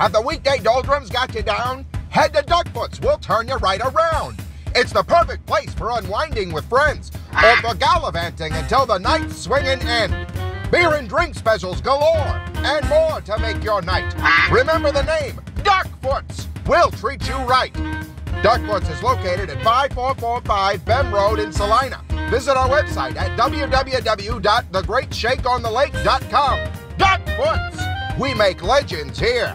Have the weekday doldrums got you down? Head to Duckfoot's. We'll turn you right around. It's the perfect place for unwinding with friends or for gallivanting until the night's swinging end. Beer and drink specials galore and more to make your night. Remember the name, Duckfoot's. We'll treat you right. Duckfoot's is located at 5445 Bem Road in Salina. Visit our website at www.thegreatshakeonthelake.com. Duckfoot's. We make legends here.